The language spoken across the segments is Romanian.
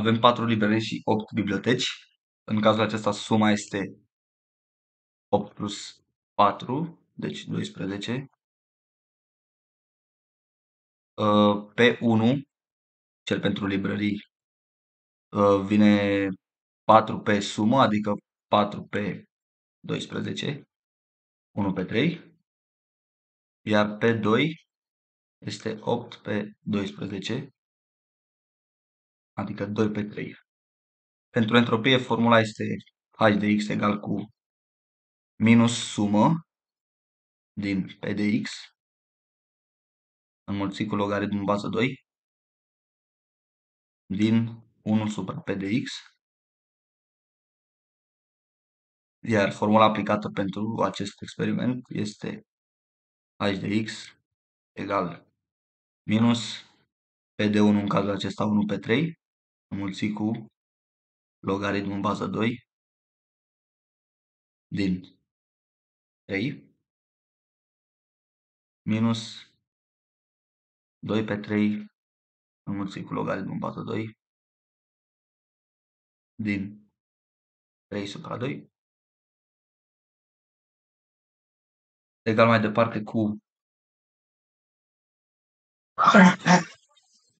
Avem 4 librării și 8 biblioteci. În cazul acesta suma este 8 plus 4, deci 12. Uh, pe 1, cel pentru librării, uh, vine 4 pe sumă, adică 4 pe 12, 1 pe 3. Iar pe 2 este 8 pe 12, adică 2 pe 3. Pentru entropie, formula este h de x egal cu minus sumă din p de x înmulțit cu logaritmul bază 2 din 1 supra p de x iar formula aplicată pentru acest experiment este h de x egal minus p de 1 în cazul acesta 1 pe 3 înmulțit cu logaritmul bază 2 din 3 minus 2 pe 3 înmulțit cu logaritmul bază 2 din 3 supra 2 egal mai departe cu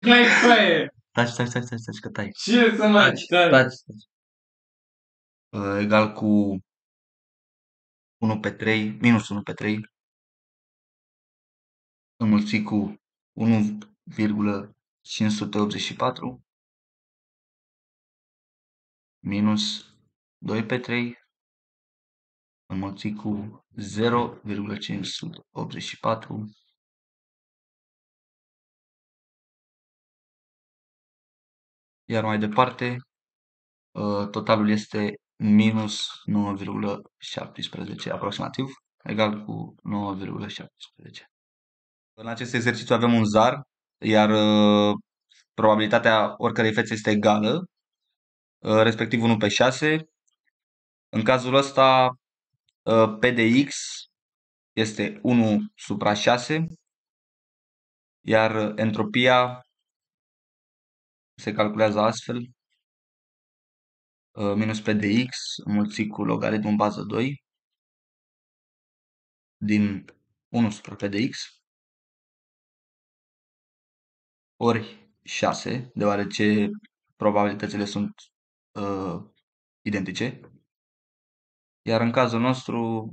Mai foaie! Taci, taci, taci, taci, taci, că tai. Ce să mai Taci, taci? taci, taci. Uh, egal cu 1 pe 3, minus 1 pe 3, înmulțit cu 1,584 minus 2 pe 3 înmulțit cu 0,584 iar mai departe uh, totalul este minus 9,17 aproximativ, egal cu 9,17. În acest exercițiu avem un zar, iar uh, probabilitatea oricărei fețe este egală, uh, respectiv 1 pe 6. În cazul ăsta, uh, P de x este 1 supra 6, iar entropia se calculează astfel, minus P de x înmulțit cu logaritmul bază 2 din 1 supra P de x. Ori 6, deoarece probabilitățile sunt uh, identice. Iar în cazul nostru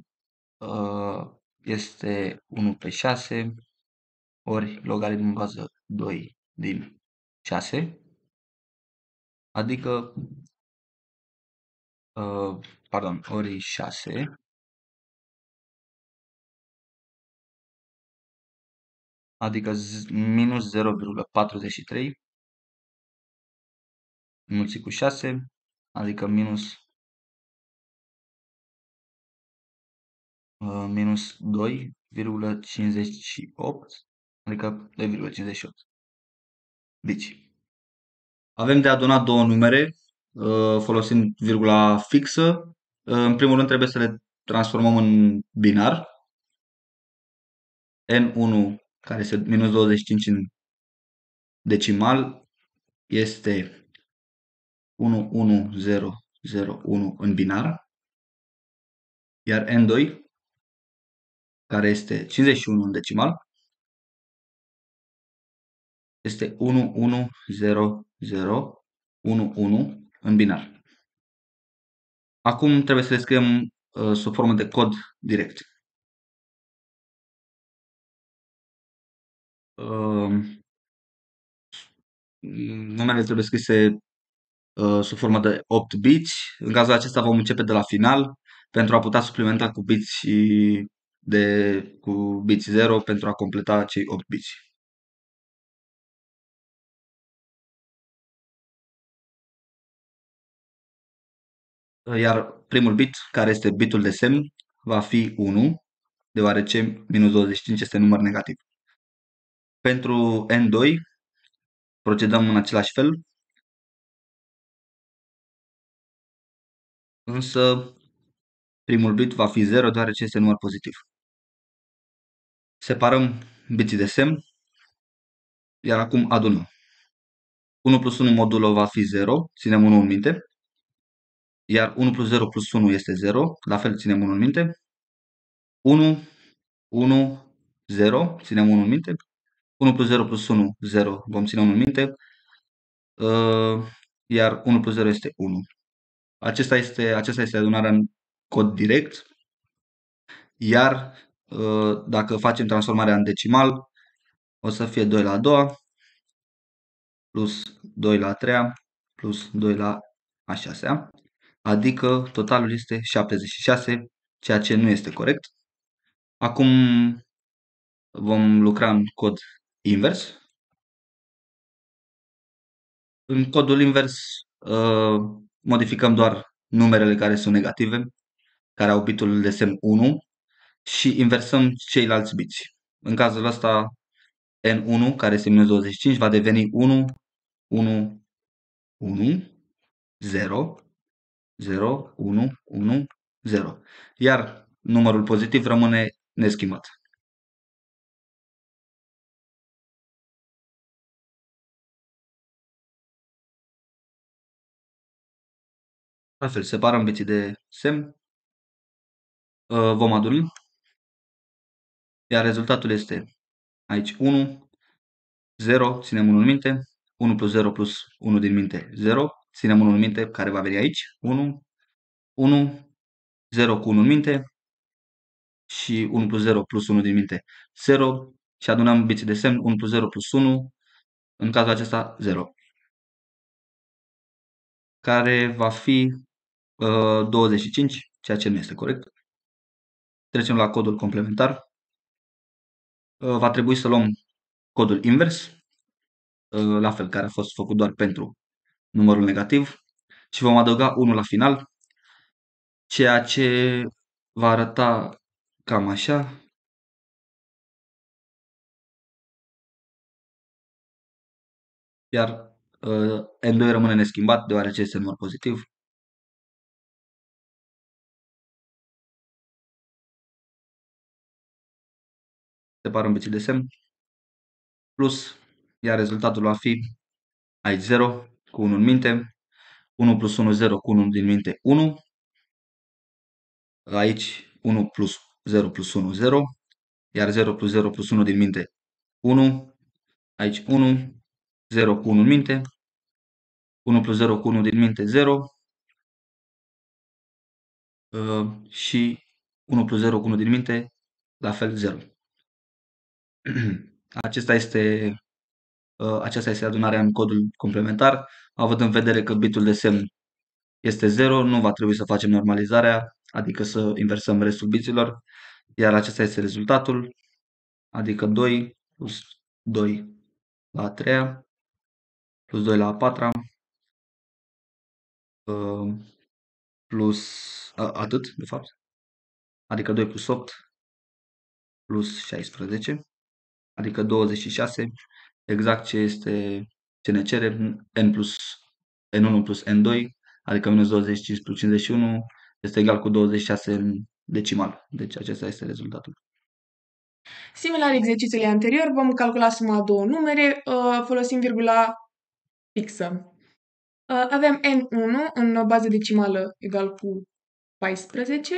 uh, este 1 pe 6 ori logaritmul bază 2 din 6, adică, uh, pardon, ori 6, adică minus 0,43 înmulțit cu 6, adică minus uh, minus 2,58, adică 2,58 bici. Avem de adunat două numere uh, folosind virgula fixă. Uh, în primul rând trebuie să le transformăm în binar. N1 care este minus 25 în decimal este 11001 în binar, iar N2, care este 51 în decimal, este 110011 în binar. Acum trebuie să le scriem uh, sub formă de cod direct. Uh, numele trebuie scrise uh, sub formă de 8 biți. În cazul acesta vom începe de la final pentru a putea suplimenta cu biți de cu biți 0 pentru a completa cei 8 biți. Iar primul bit, care este bitul de semn, va fi 1, deoarece minus 25 este număr negativ. Pentru N2 procedăm în același fel, însă primul bit va fi 0 deoarece este număr pozitiv. Separăm biții de semn, iar acum adunăm. 1 plus 1 modulo va fi 0, ținem 1 în minte. Iar 1 plus 0 plus 1 este 0, la fel ținem 1 în minte. 1, 1, 0, ținem 1 în minte. 1 plus 0 plus 1, 0, vom ține 1 în minte. Uh, iar 1 plus 0 este 1. Acesta este, acesta este adunarea în cod direct. Iar uh, dacă facem transformarea în decimal, o să fie 2 la a doua plus 2 la a treia plus 2 la a șasea. Adică totalul este 76, ceea ce nu este corect. Acum vom lucra în cod invers. În codul invers uh, modificăm doar numerele care sunt negative, care au bitul de semn 1 și inversăm ceilalți biți. În cazul ăsta N1, care este minus 25, va deveni 1, 1, 1, 0, 0, 1, 1, 0. Iar numărul pozitiv rămâne neschimbat. La fel, separăm biții de semn, uh, vom aduni, iar rezultatul este aici 1, 0, ținem 1 în minte, 1 plus 0 plus 1 din minte, 0, ținem 1 în minte, care va veni aici, 1, 1, 0 cu 1 în minte și 1 plus 0 plus 1 din minte, 0 și adunăm biții de semn, 1 plus 0 plus 1, în cazul acesta 0, care va fi uh, 25, ceea ce nu este corect. Trecem la codul complementar. Uh, va trebui să luăm codul invers, uh, la fel, care a fost făcut doar pentru numărul negativ și vom adăuga 1 la final, ceea ce va arăta cam așa. Iar uh, N2 rămâne neschimbat deoarece este număr pozitiv. Separăm biții de semn. Plus, iar rezultatul va fi aici 0 cu 1 în minte. 1 plus 1, 0 cu 1 din minte, 1. Aici 1 plus 0 plus 1, 0. Iar 0 plus 0 plus 1 din minte, 1. Aici 1, 0 cu 1 în minte. 1 plus 0 cu 1 din minte, 0. Uh, și 1 plus 0 cu 1 din minte, la fel 0. Acesta este, uh, aceasta este adunarea în codul complementar. Având în vedere că bitul de semn este 0, nu va trebui să facem normalizarea, adică să inversăm restul biților, iar acesta este rezultatul, adică 2 plus 2 la a treia, plus 2 la a patra, uh, plus atât, de fapt, adică 2 plus 8 plus 16, adică 26, exact ce este ce ne cere n plus n1 plus n2, adică minus 25 plus 51, este egal cu 26 în decimal. Deci acesta este rezultatul. Similar exercițiului anterior, vom calcula suma a două numere, uh, folosim virgula fixă. Uh, avem n1 în bază decimală egal cu 14.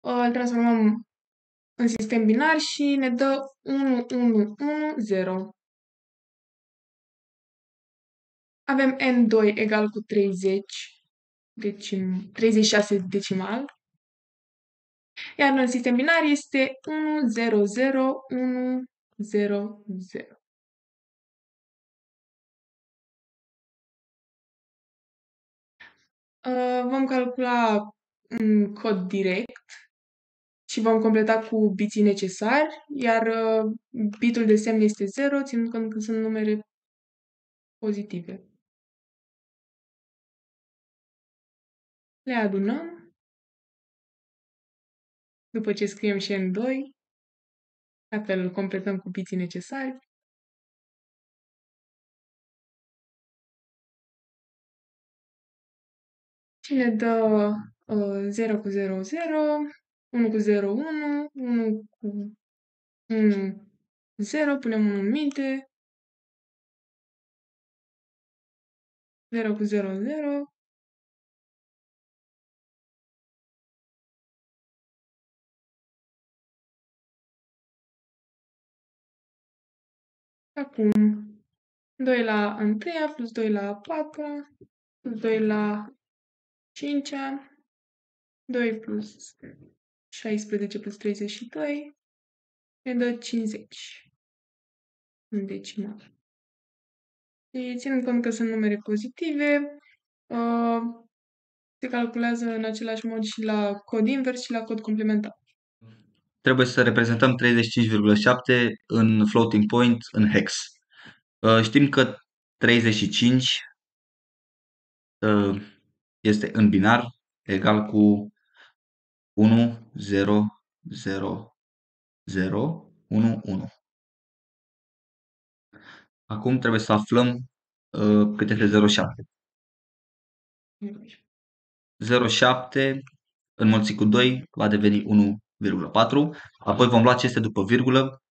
Uh, îl transformăm în sistem binar și ne dă 1, 1, 1, 0. Avem n2 egal cu 30, decim, 36 decimal. Iar în sistem binar este 1, 0, 0, 1, 0, 0. Vom calcula în cod direct și vom completa cu biții necesari, iar uh, bitul de semn este 0, ținând cont că sunt numere pozitive. Le adunăm. După ce scriem și N2, la fel îl completăm cu biții necesari. Și ne dă uh, 0 cu 0, 0, 1 cu 0, 1, 1 cu 1, 0, punem 1 în minte, 0 cu 0, 0. Acum, 2 la întâia plus 2 la a patra plus 2 la cincea, 2 plus 16 plus 32 ne dă 50 în decimal. Și ținând cont că sunt numere pozitive, uh, se calculează în același mod și la cod invers și la cod complementar. Trebuie să reprezentăm 35,7 în floating point în hex. Uh, știm că 35 uh, este în binar egal cu 1, 0, 0, 0, 1, 1. Acum trebuie să aflăm uh, cât este 0,7. 0,7 înmulțit cu 2 va deveni 1,4. Apoi vom lua ce este după virgulă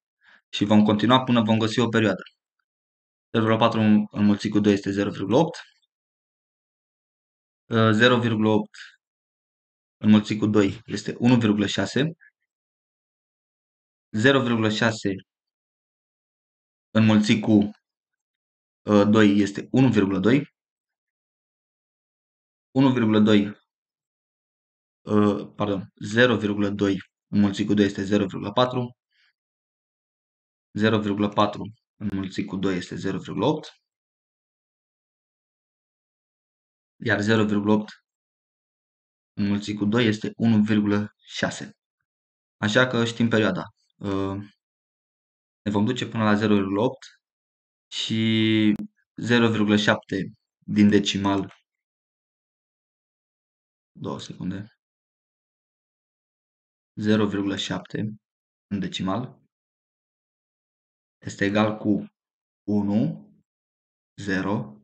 și vom continua până vom găsi o perioadă. 0,4 înmulțit cu 2 este 0,8. 0,8 înmulțit cu 2 este 1,6. 0,6 înmulțit cu 2 este 1,2. 1,2 pardon, 0,2 înmulțit cu 2 este 0,4. 0,4 înmulțit cu 2 este 0,8. Iar 0,8 înmulțit cu 2 este 1,6. Așa că știm perioada. Ne vom duce până la 0,8 și 0,7 din decimal 2 secunde 0,7 în decimal. Este egal cu 1, 0,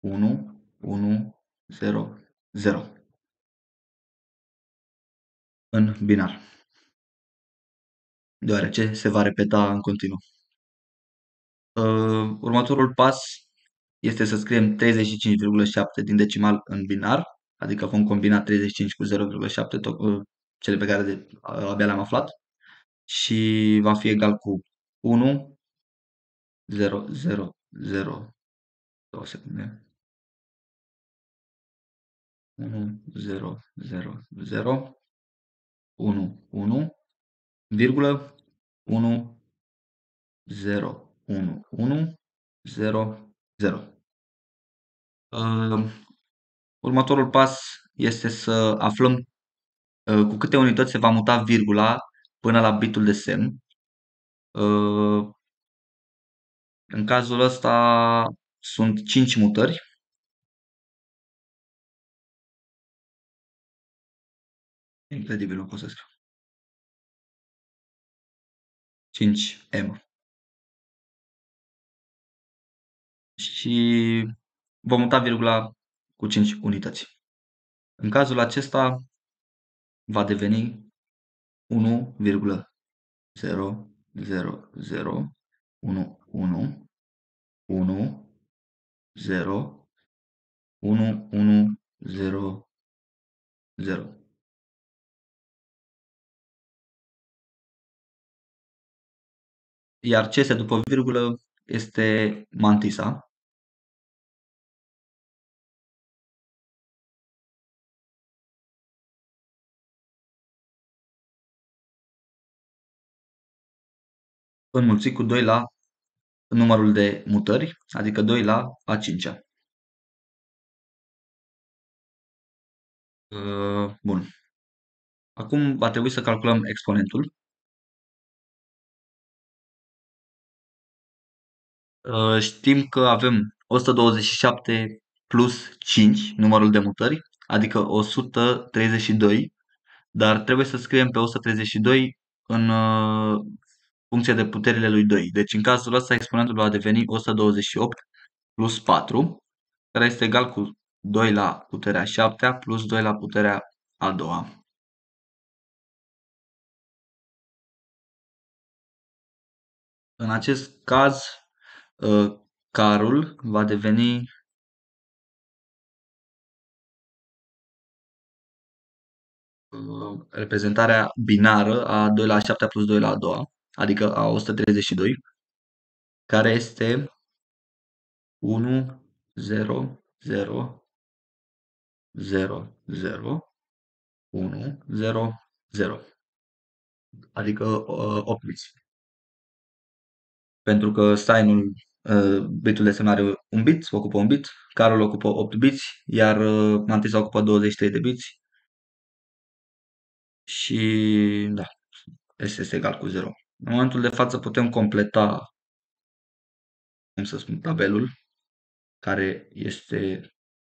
1, 1, 0, 0 în binar, deoarece se va repeta în continuu. Uh, următorul pas este să scriem 35,7 din decimal în binar, adică vom combina 35 cu 0,7, uh, cele pe care de, abia le-am aflat, și va fi egal cu 1, 0, 0, 0, 2 secunde. 1, 0, 0, 0, 1, 1, virgulă, 1, 0, 1, 1, 0, 0. Uh, următorul pas este să aflăm uh, cu câte unități se va muta virgula până la bitul de semn. Uh, în cazul ăsta sunt 5 mutări. Incredibil, nu pot să scriu. 5M. Și vom muta virgula cu 5 unități. În cazul acesta va deveni 1,000 1, 1, 1, 0, 1, 1, 0, 0. Iar ce este după virgulă este mantisa. Înmulțit cu 2 la numărul de mutări, adică 2 la a 5-a. Uh, bun. Acum va trebui să calculăm exponentul. Uh, știm că avem 127 plus 5, numărul de mutări, adică 132, dar trebuie să scriem pe 132 în uh, funcție de puterile lui 2. Deci în cazul ăsta exponentul va deveni 128 plus 4, care este egal cu 2 la puterea 7 plus 2 la puterea a doua. În acest caz, uh, carul va deveni uh, reprezentarea binară a 2 la 7 plus 2 la 2 adică a 132, care este 1, 0, 0, 0, 0, 1, 0, 0. Adică uh, 8 biți. Pentru că signul uh, bitul de semnare un bit, ocupă un bit, carul ocupă 8 biți, iar uh, mantisa ocupă 23 de biți. Și da, este, este egal cu 0. În momentul de față putem completa, cum să spun, tabelul care este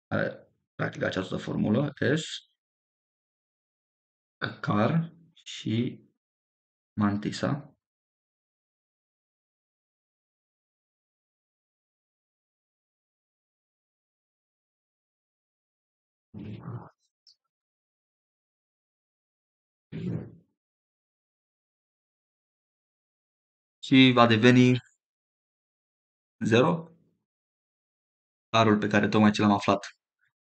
are, practic această formulă S, car și mantisa. Și va deveni 0 carul pe care tocmai ce l-am aflat.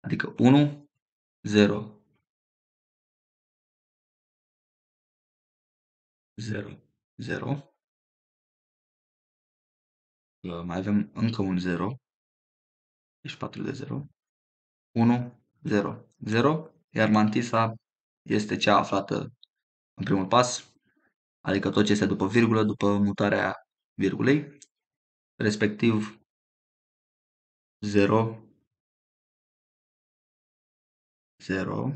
Adică 1, 0, 0, 0. Mai avem încă un 0. Deci 4 de 0. 1, 0, 0. Iar mantisa este cea aflată în primul pas, adică tot ce este după virgulă, după mutarea virgulei, respectiv 0, 0,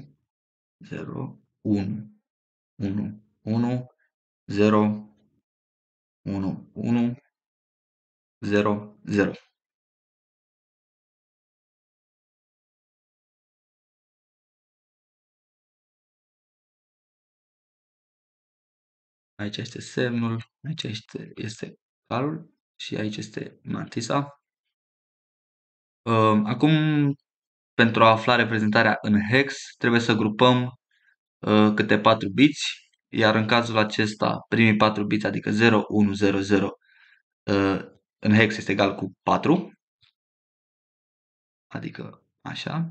0, 1, 1, 1, 0, 1, 1, 0, 0. Aici este semnul, aici este, este calul și aici este mantisa. Acum, pentru a afla reprezentarea în hex, trebuie să grupăm uh, câte 4 biți, iar în cazul acesta, primii 4 biți, adică 0, 1, 0, 0, în hex este egal cu 4, adică așa.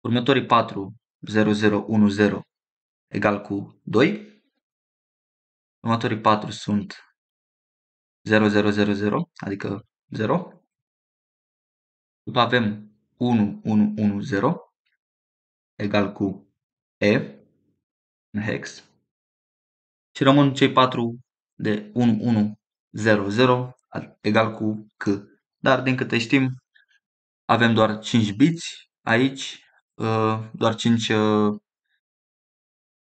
Următorii 4, 0, 0, 1, 0, egal cu 2. Următorii 4 sunt 0, 0, 0, 0, adică 0. După avem 1, 1, 1, 0, egal cu E, în hex. Și rămân cei 4 de 1, 1, 0, 0, egal cu C. Dar, din câte știm, avem doar 5 biți aici, uh, doar 5 uh,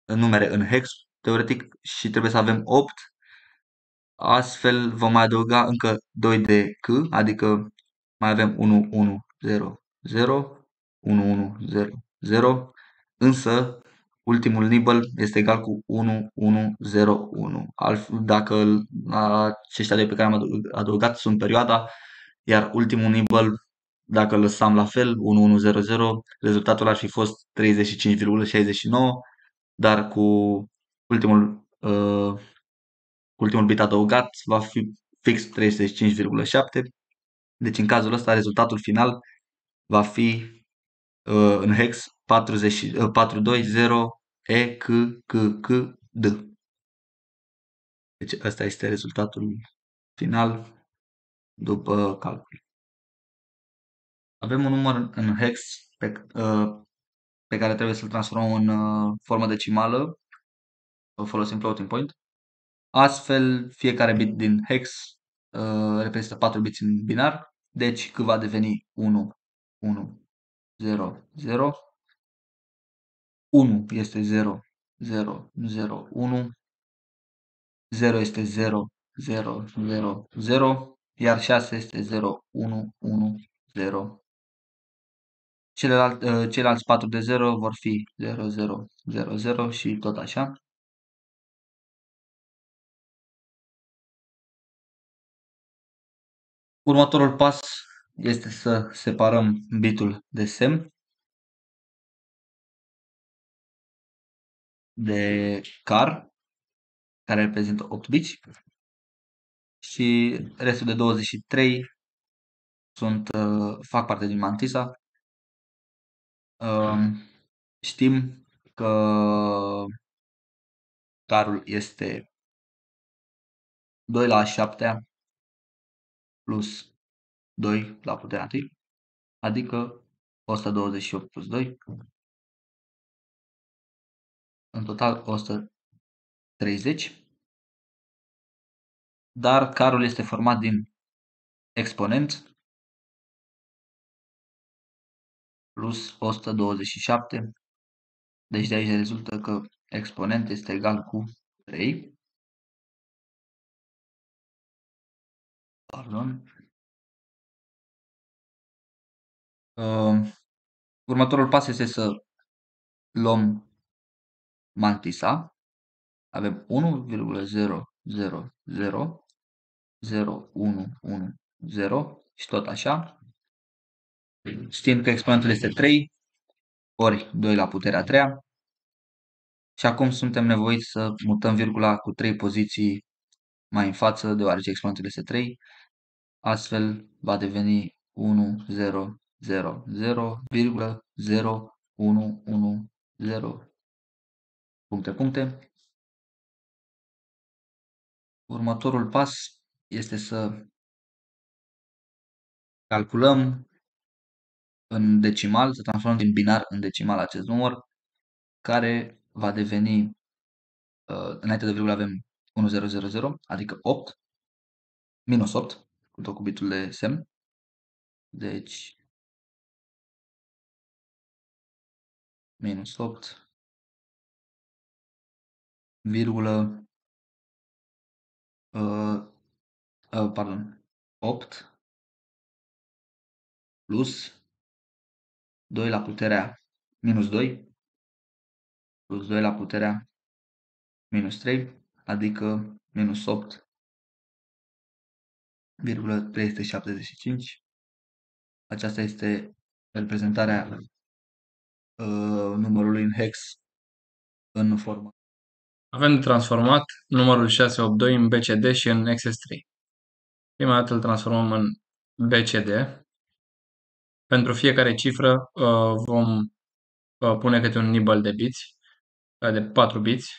numere în hex, teoretic, și trebuie să avem 8. Astfel vom mai adăuga încă 2 de C, adică mai avem 1, 1, 0, 0, 1, 1, 0, 0, însă ultimul nibble este egal cu 1, 1, 0, 1. Altfel, dacă aceștia doi pe care am adăugat sunt perioada, iar ultimul nibble, dacă îl lăsam la fel, 1, 1, 0, 0, rezultatul ar fi fost 35,69, dar cu ultimul, uh, ultimul bit adăugat va fi fix 35,7. Deci în cazul ăsta rezultatul final va fi uh, în hex 40, uh, 420 E, C, C, C, D. Deci ăsta este rezultatul final după calcul. Avem un număr în hex pe, uh, pe care trebuie să-l transformăm în uh, formă decimală folosim floating point. Astfel, fiecare bit din hex uh, reprezintă 4 bits în binar, deci C va deveni 1, 1, 0, 0. 1 este 0, 0, 0, 1. 0 este 0, 0, 0, 0. Iar 6 este 0, 1, 1, 0. Celălalt, uh, ceilalți 4 de 0 vor fi 0, 0, 0, 0 și tot așa. Următorul pas este să separăm bitul de semn. De car, care reprezintă 8 biți, și restul de 23 sunt, uh, fac parte din mantisa. Uh, știm că carul este 2 la 7 plus 2 la puterea 1, adică 128 plus 2, în total 130, dar carul este format din exponent plus 127, deci de aici rezultă că exponent este egal cu 3. Pardon. Uh, următorul pas este să luăm mantisa. Avem 1,0000110 și tot așa. Știind că exponentul este 3 ori 2 la puterea 3 și acum suntem nevoiți să mutăm virgula cu 3 poziții mai în față, deoarece exponentul este 3. Astfel va deveni 1, 0, 0, 0, 0, 1, 1, 0, puncte, puncte. Următorul pas este să calculăm în decimal, să transformăm din binar în decimal acest număr, care va deveni, uh, înainte de virgulă avem 1000, adică 8, minus 8, cu tot cubitul de semn. Deci, minus 8, virgulă, uh, uh, pardon, 8 plus 2 la puterea minus 2 plus 2 la puterea minus 3, adică minus 8 virgulă 375. Aceasta este reprezentarea uh, numărului în hex în formă. Avem de transformat numărul 682 în BCD și în XS3. Prima dată îl transformăm în BCD. Pentru fiecare cifră uh, vom uh, pune câte un nibble de biți, uh, de 4 biți.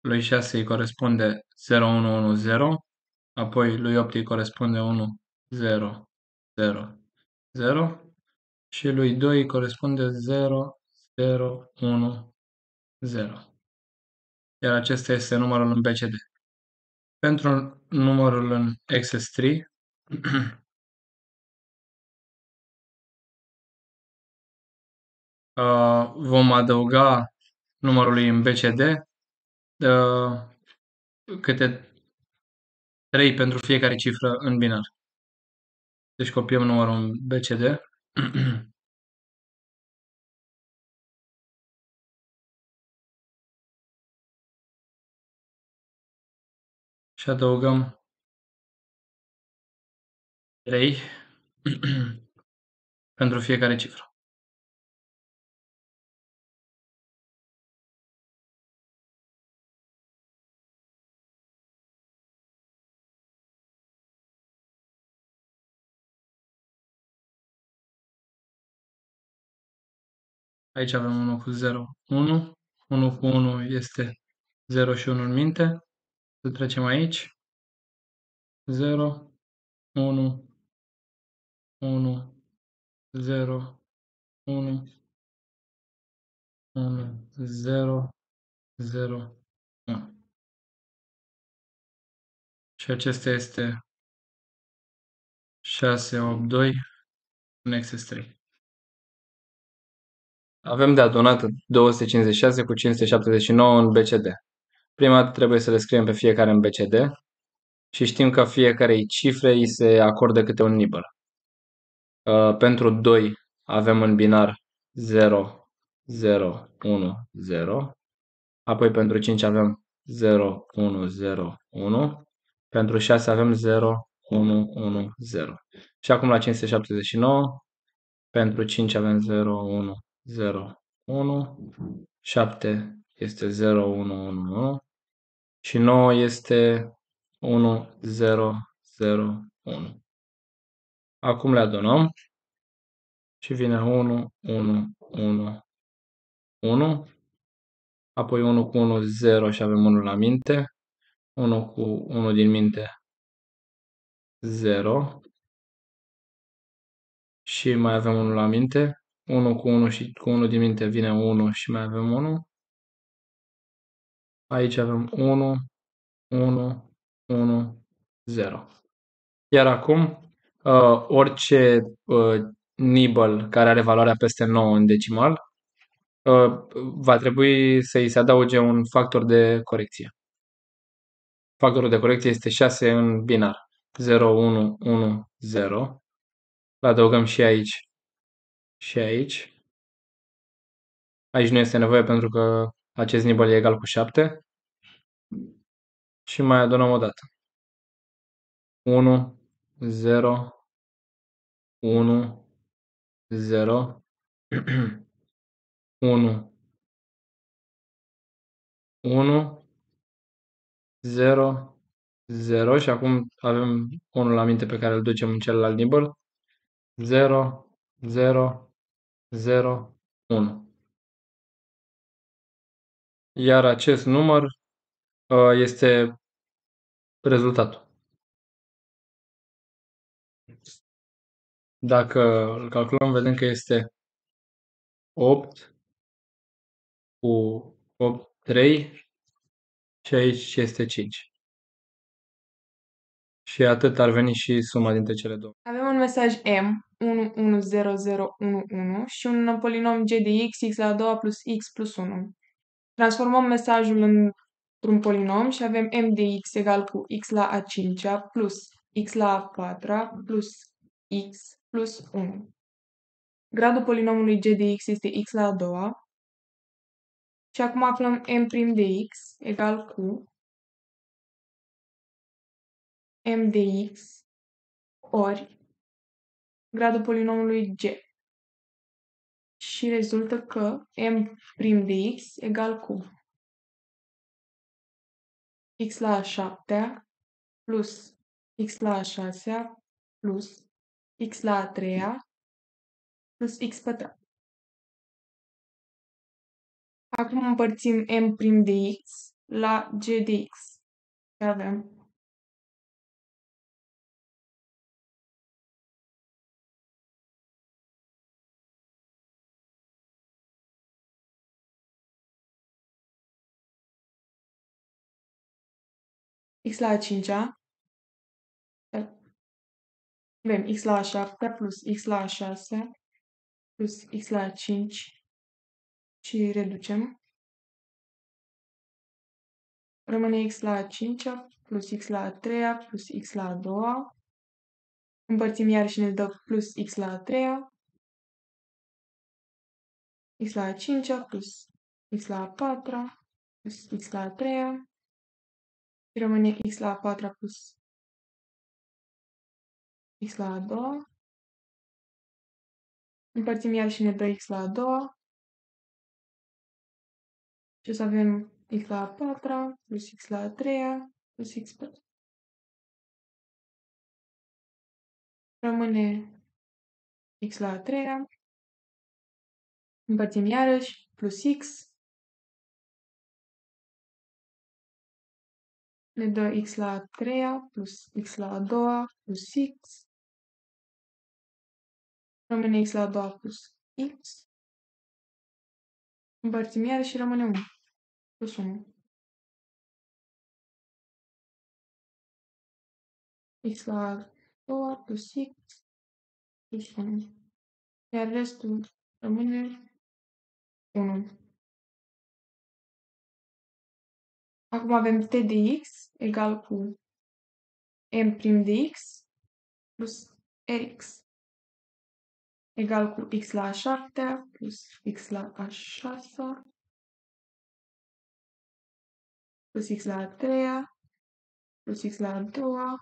Lui 6 îi corespunde 0110, apoi lui 8 îi corespunde 1, 0, 0, 0 și lui 2 îi corespunde 0, 0, 1, 0. Iar acesta este numărul în BCD. Pentru numărul în XS3, uh, vom adăuga numărului în BCD uh, câte 3 pentru fiecare cifră în binar. Deci copiem numărul în BCD. și adăugăm 3 pentru fiecare cifră. Aici avem 1 cu 0, 1. 1 cu 1 este 0 și 1 în minte. Îl trecem aici. 0, 1, 1, 0, 1, 1, 0, 0, 1. Și acesta este 6, 8, 2 în XS3. Avem de adunat 256 cu 579 în BCD. Prima dată trebuie să le scriem pe fiecare în BCD și știm că fiecarei cifre îi se acordă câte un nibăl. Uh, pentru 2 avem în binar 0, 0, 1, 0. Apoi pentru 5 avem 0, 1, 0, 1. Pentru 6 avem 0, 1, 1, 0. Și acum la 579, pentru 5 avem 0, 1, 0, 1. 7 este 0, 1, 1, 1. Și 9 este 1, 0, 0, 1. Acum le adunăm și vine 1, 1, 1, 1, apoi 1 cu 1, 0 și avem 1 la minte, 1 cu 1 din minte, 0 și mai avem 1 la minte, 1 cu 1 și cu 1 din minte vine 1 și mai avem 1. Aici avem 1, 1, 1, 0. Iar acum, uh, orice uh, nibble care are valoarea peste 9 în decimal, uh, va trebui să îi se adauge un factor de corecție. Factorul de corecție este 6 în binar. 0, 1, 1, 0. Îl adăugăm și aici și aici. Aici nu este nevoie pentru că acest nibble e egal cu 7. Și mai adunăm o dată. 1, 0, 1, 0, 1, 1, 0, 0 și acum avem 1 la minte pe care îl ducem în celălalt nibble. 0, 0, 0, 1. Iar acest număr uh, este rezultatul. Dacă îl calculăm, vedem că este 8 cu 8, 3 și aici este 5. Și atât ar veni și suma dintre cele două. Avem un mesaj M, 110011 și un polinom g de x, x la a doua plus x plus 1. Transformăm mesajul într-un polinom și avem m de x egal cu x la a cincea plus x la a patra plus x plus 1. Gradul polinomului g de x este x la a doua. Și acum aflăm m' de x egal cu m de x ori gradul polinomului g. Și rezultă că m' de x egal cu x la a șaptea plus x la a șasea plus x la a treia plus x pătrat. Acum împărțim m' de x la g de x. Avem x la a cincea, avem x la a șaptea plus x la a șasea plus x la a cinci și reducem. Rămâne x la a cincea plus x la a treia plus x la a doua. Împărțim iar și ne dă plus x la a treia. x la a cincea plus x la a patra plus x la a treia și rămâne x la a patra plus x la a doua. Împărțim iar și ne dă x la a doua. Și o să avem x la a patra plus x la a treia plus x pe Rămâne x la a treia. Împărțim iarăși plus x ne dă x la a treia plus x la a doua plus x. Rămâne x la a doua plus x. Împărțim iar și rămâne 1 plus 1. x la a doua plus x plus 1. Iar restul rămâne 1. Acum avem t de x egal cu m' de x plus rx egal cu x la a șaptea plus x la a șasea plus x la a treia plus x la a doua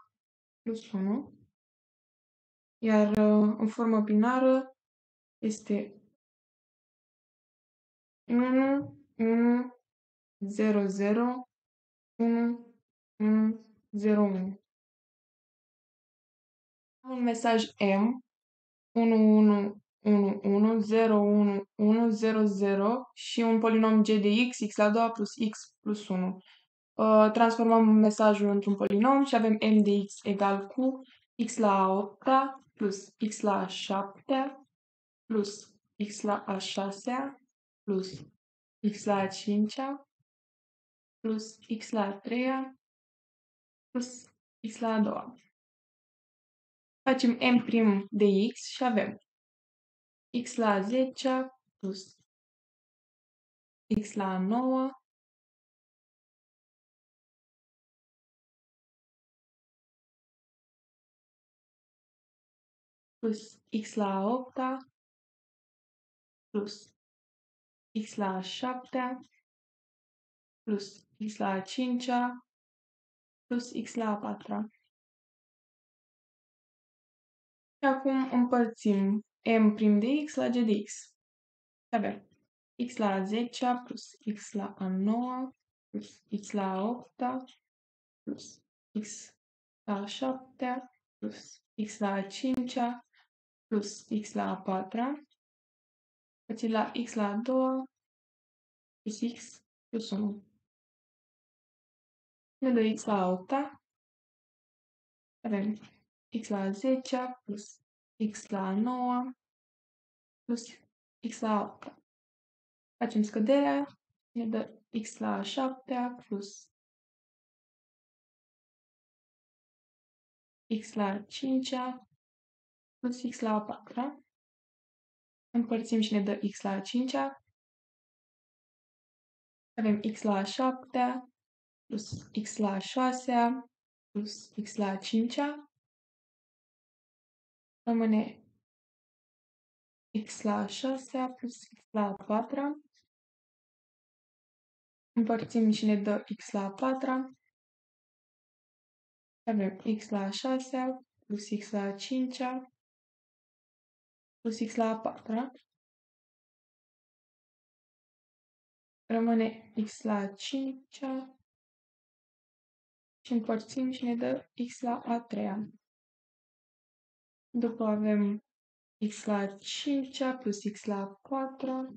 plus 1. Iar uh, în formă binară este 1, 1, 0, 0, 1, 1, 0, 1. Un mesaj M, 1, 1, 1, 1, 0, 1, 1, 0, 0 și un polinom g de x, x la 2 plus x plus 1. Uh, transformăm mesajul într-un polinom și avem m de x egal cu x la 8 plus x la 7 plus x la a 6 plus x la a 5 plus x la a 3 plus x la a 2. Facem m' de x și avem x la 10 plus x la 9 plus x la 8 plus x la 7 plus x la 5 plus x la 4. Și acum împărțim m' de x la g de x. Avem x la 10 plus x la 9 plus x la 8 plus x la 7 plus x la 5 plus x la 4 Deci la x la 2 plus x plus 1. Ne dă x la 8 avem x la 10 plus x la 9 plus x la 8. Facem scăderea, ne dă x la 7 plus x la 5 plus x la 4. Împărțim și ne dă x la 5. Avem x la 7 plus x la 6 plus x la 5. Rămâne x la 6 plus x la 4. Împărțim și ne dă x la 4. Avem x la 6 plus x la 5 plus x la 4. Rămâne x la 5 și împărțim și ne dă x la a 3 După avem x la 5 plus x la 4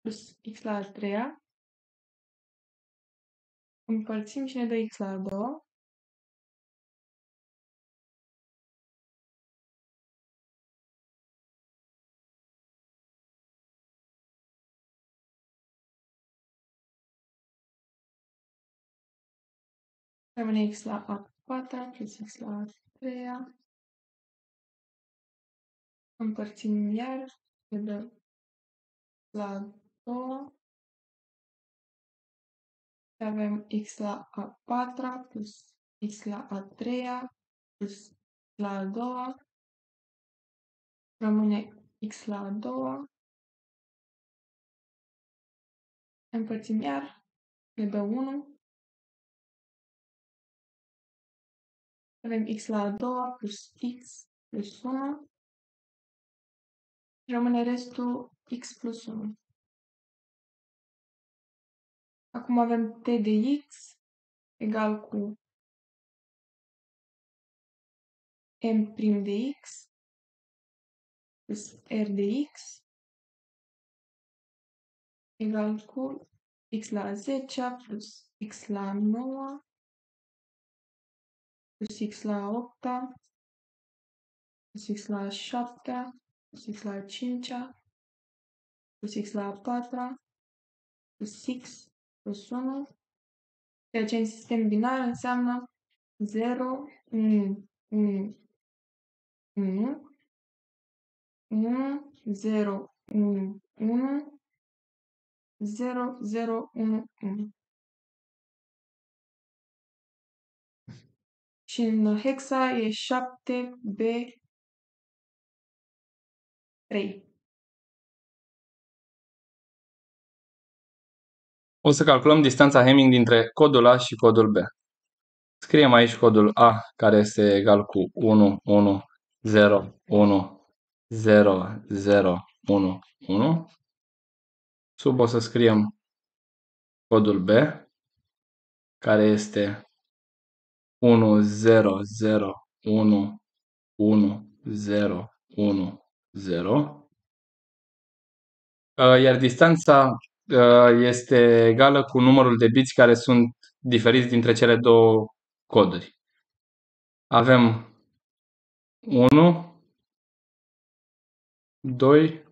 plus x la a 3 Împărțim și ne dă x la 2 Rămâne x la a 4 plus x la a 3 Împărțim iar, ne dă la 2 și avem x la a 4 plus x la a 3 plus la a 2 rămâne x la a 2 împărțim iar, ne dă 1 avem x la a 2 plus x plus 1 rămâne restul x plus 1. Acum avem t de x egal cu m' de x plus r de x egal cu x la 10 plus x la 9 plus x la 8 plus x la 7 plus x la 5 plus x la 4 plus x plus 1, ceea ce în sistem binar înseamnă 0, 1, 1, 1, 1, 0, 1, 1, 0, 0, 1, 1. Și în hexa e 7B3. O să calculăm distanța Hamming dintre codul A și codul B. Scriem aici codul A, care este egal cu 1, 1, 0, 1, 0, 0, 1, 1. Sub o să scriem codul B, care este 1, 0, 0, 1, 1, 0, 1, 0. uh, iar distanța uh, este egală cu numărul de biți care sunt diferiți dintre cele două coduri. Avem 1, 2,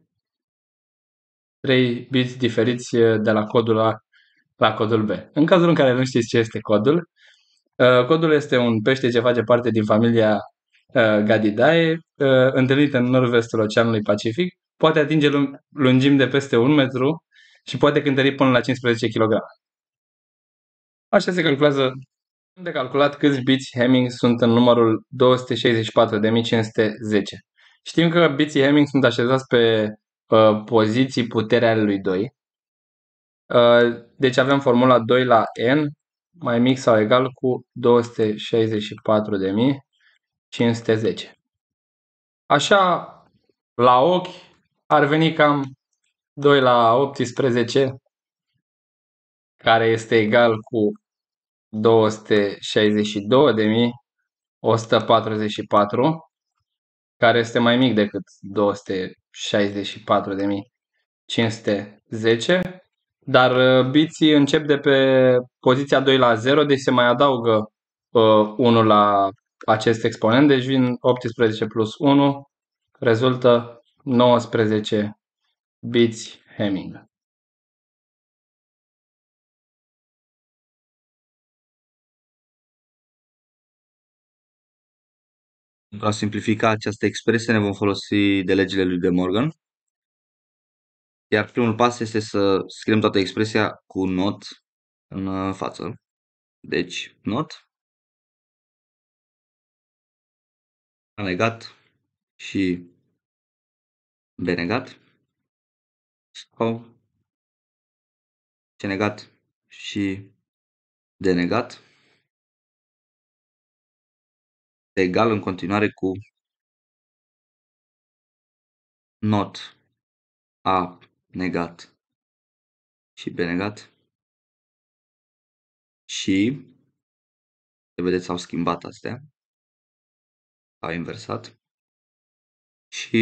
3 biți diferiți de la codul A la codul B. În cazul în care nu știți ce este codul, uh, codul este un pește ce face parte din familia uh, Gadidae, uh, întâlnit în nord-vestul Oceanului Pacific, poate atinge lungimi de peste 1 metru și poate cântări până la 15 kg. Așa se calculează de calculat câți biți Hamming sunt în numărul 264.510. Știm că biții Hamming sunt așezați pe uh, poziții putere ale lui 2. Uh, deci avem formula 2 la n mai mic sau egal cu 264.510. Așa, la ochi, ar veni cam 2 la 18, care este egal cu 262.144, care este mai mic decât 264.510, dar uh, biții încep de pe poziția 2 la 0, deci se mai adaugă uh, 1 la acest exponent, deci vin 18 plus 1, rezultă 19 biți Hamming. Pentru a simplifica această expresie ne vom folosi de legile lui De Morgan. Iar primul pas este să scriem toată expresia cu not în uh, față. Deci, not, a negat și b negat sau c negat și d negat egal în continuare cu not. A negat. Și b negat? Și se vedeți s-au schimbat astea. Au inversat. Și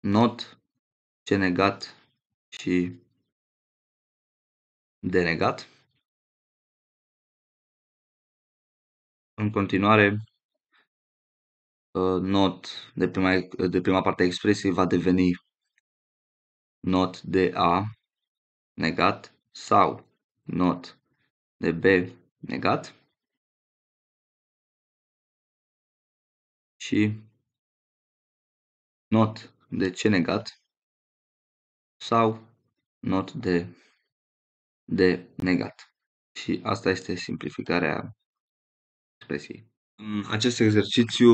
not c negat și d negat în continuare uh, not de prima, de prima parte a expresiei va deveni not de A negat sau not de B negat și not de C negat sau not de D negat. Și asta este simplificarea expresiei. În acest exercițiu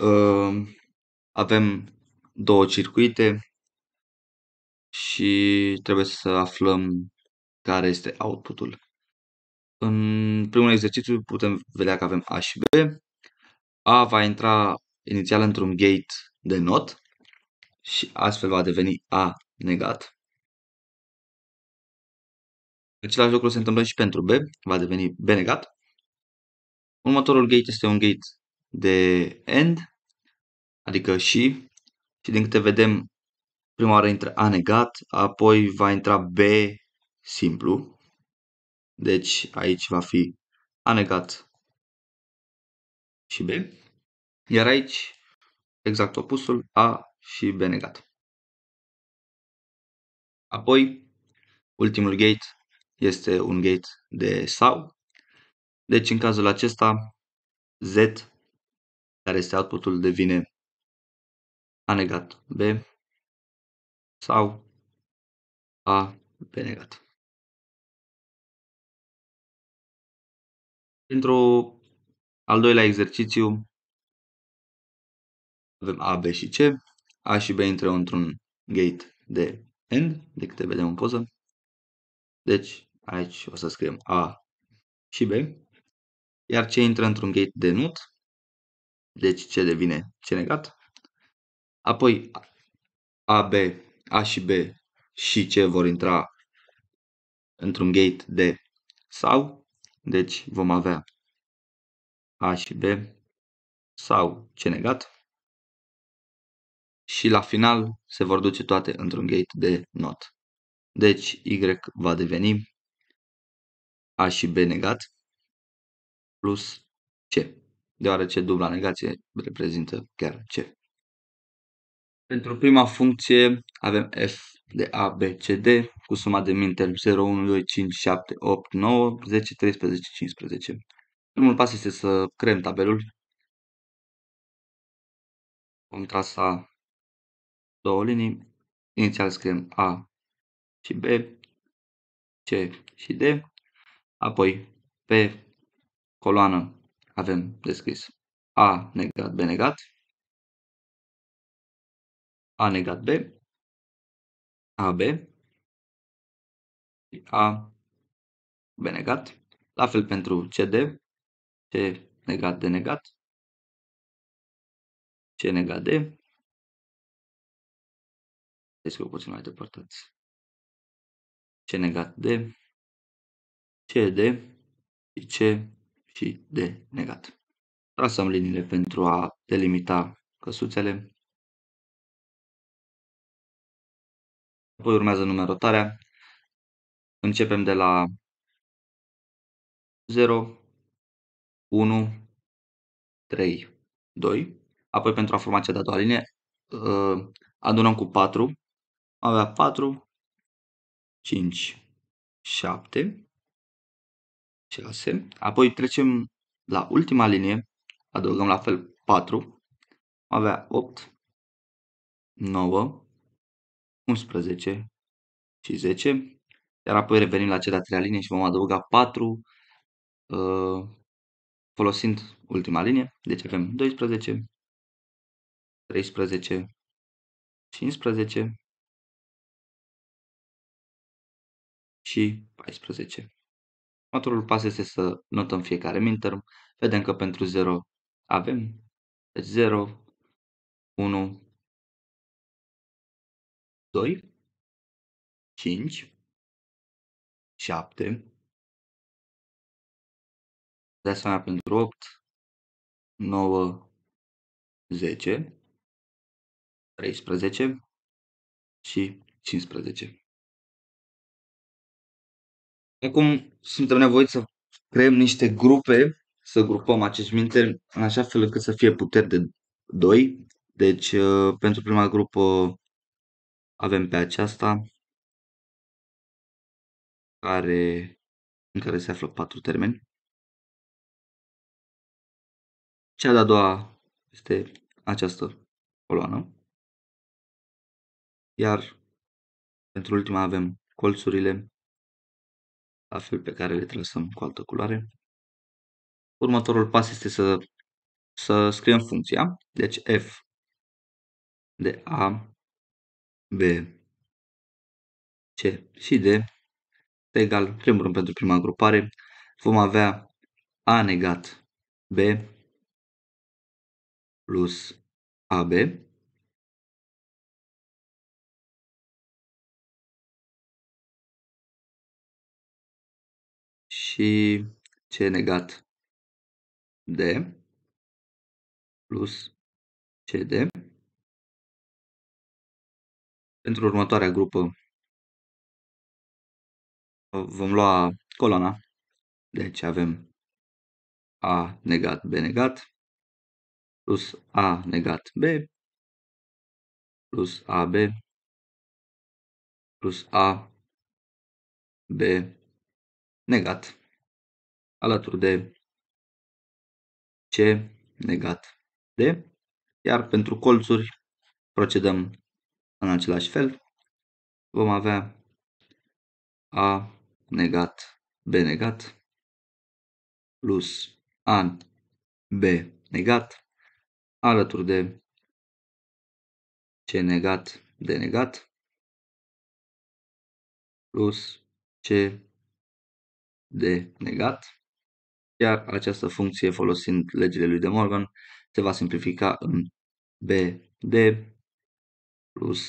uh, avem două circuite și trebuie să aflăm care este outputul. În primul exercițiu putem vedea că avem A și B. A va intra inițial într-un gate de not și astfel va deveni A negat. Același lucru se întâmplă și pentru B, va deveni B negat. Următorul gate este un gate de AND, adică și, și din câte vedem, prima oară intră A negat, apoi va intra B simplu. Deci aici va fi A negat și B. Iar aici, exact opusul, A și B negat. Apoi, ultimul gate este un gate de sau. Deci, în cazul acesta, Z, care este outputul, devine A negat B sau A B negat. Pentru al doilea exercițiu avem A, B și C. A și B intră într-un gate de AND, de câte vedem în poză. Deci aici o să scriem A și B. Iar C intră într-un gate de NOT. Deci C devine C negat. Apoi A, B, A și B și C vor intra într-un gate de sau. Deci vom avea A și B sau C negat. și la final se vor duce toate într-un gate de not. Deci Y va deveni A și B negat plus C, deoarece dubla negație reprezintă chiar C. Pentru prima funcție avem f de a, b, c, d cu suma de mintermi 0, 1, 2, 5, 7, 8, 9, 10, 13, 15. Primul pas este să creăm tabelul. Vom trasa două linii. Inițial scriem A și B, C și D. Apoi pe coloană avem descris A negat, B negat, A negat B, AB, A, B negat. La fel pentru CD, C negat, D negat, C negat D. Descriu puțin mai depărtat. C negat D, CD și C și D negat. Trasăm liniile pentru a delimita căsuțele. Apoi urmează numerotarea. Începem de la 0, 1, 3, 2. Apoi pentru a forma cea de-a doua linie, uh, adunăm cu 4. Avea 4, 5, 7, 6. Apoi trecem la ultima linie, adăugăm la fel 4. Avea 8, 9, 11 și 10. Iar apoi revenim la cea de-a treia linie și vom adăuga 4 uh, folosind ultima linie. Deci avem 12, 13, 15 și 14. Următorul pas este să notăm fiecare minterm. Vedem că pentru 0 avem 0, 1, 2, 5, 7, de asemenea pentru 8, 9, 10, 13 și 15. Acum suntem nevoiți să creăm niște grupe, să grupăm acești minteri în așa fel încât să fie puteri de 2. Deci, uh, pentru prima grupă avem pe aceasta, care, în care se află patru termeni. Cea de-a doua este această coloană. Iar pentru ultima avem colțurile, la fel pe care le trăsăm cu altă culoare. Următorul pas este să, să scriem funcția. Deci f de a, b, c și d egal, primul rând pentru prima grupare, vom avea a negat b plus ab și C negat D plus CD. Pentru următoarea grupă. Vom lua coloana, deci avem A negat B negat plus A negat B plus AB plus A B negat alături de C negat D, iar pentru colțuri procedăm în același fel. Vom avea A negat B negat plus A B negat alături de C negat D negat plus C de negat, iar această funcție folosind legile lui De Morgan se va simplifica în BD plus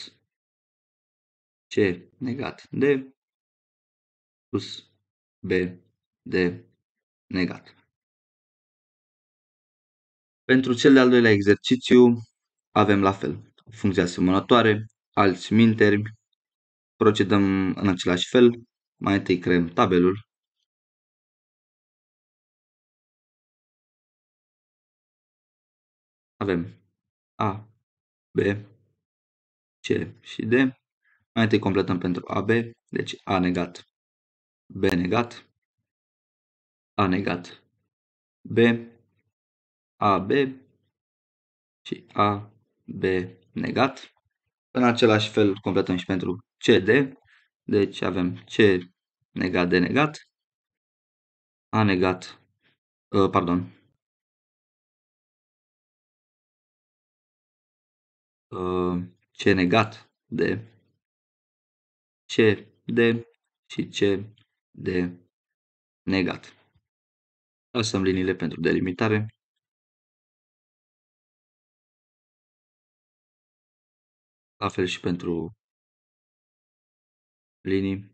C negat D plus B D negat. Pentru cel de-al doilea exercițiu avem la fel. funcții asemănătoare, alți mintermi, procedăm în același fel, mai întâi creăm tabelul, avem A, B, C și D, mai întâi completăm pentru AB, deci A negat, B negat, A negat, B, AB și AB negat. În același fel completăm și pentru CD, deci avem C negat de negat, A negat, uh, pardon, uh, C negat de C de și C de negat. Lăsăm liniile pentru delimitare. La fel și pentru linii.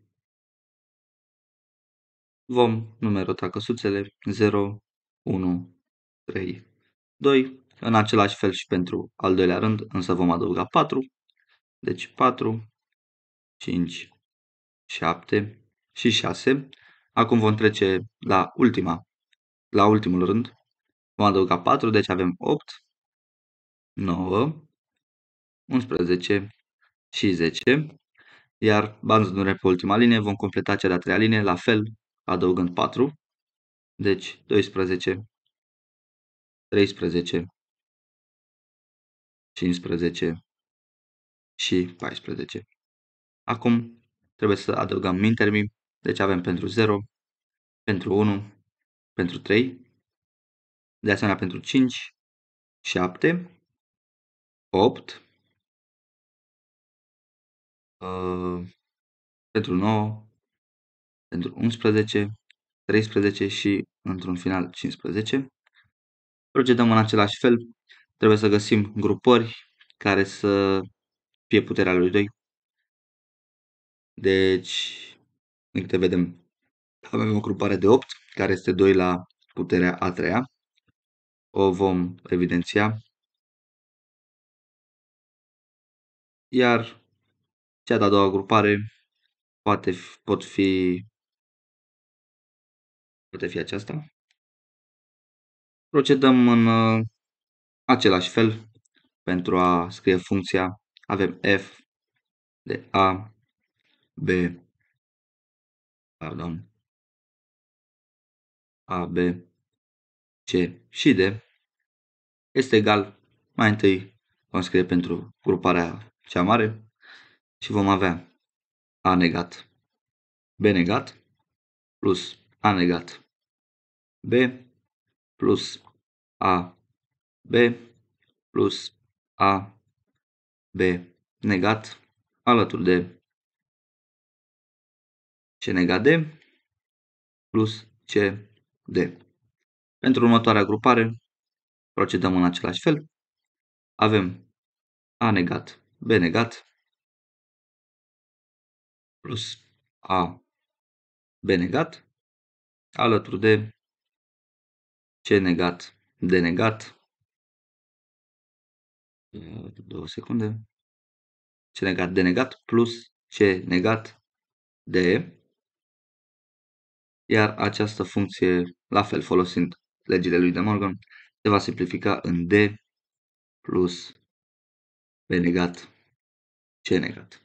Vom numerota căsuțele 0, 1, 3, 2. În același fel și pentru al doilea rând, însă vom adăuga 4. Deci 4, 5, 7 și 6. Acum vom trece la ultima, la ultimul rând. Vom adăuga 4, deci avem 8, 9, 11 și 10. Iar bazându-ne pe ultima linie, vom completa cea de-a treia linie, la fel, adăugând 4. Deci 12, 13, 15 și 14. Acum trebuie să adăugăm mintermii, deci avem pentru 0, pentru 1, pentru 3, de asemenea pentru 5, 7, 8, uh, pentru 9, pentru 11, 13 și într-un final 15. Procedăm în același fel. Trebuie să găsim grupări care să fie puterea lui 2. Deci, din câte vedem, avem o grupare de 8, care este 2 la puterea a treia. O vom evidenția. Iar cea de-a doua grupare poate, pot fi, poate fi aceasta. Procedăm în uh, același fel pentru a scrie funcția. Avem f de a, b, pardon, a, b, c și d este egal. Mai întâi vom scrie pentru gruparea cea mare și vom avea a negat, b negat, plus a negat, b, plus a, b, plus a, b negat, alături de c negat d, plus c d. Pentru următoarea grupare, procedăm în același fel. Avem a negat, b negat, plus A B negat alături de C negat D negat două secunde. C negat? D negat plus C negat D iar această funcție, la fel folosind legile lui De Morgan, se va simplifica în D plus B negat C negat.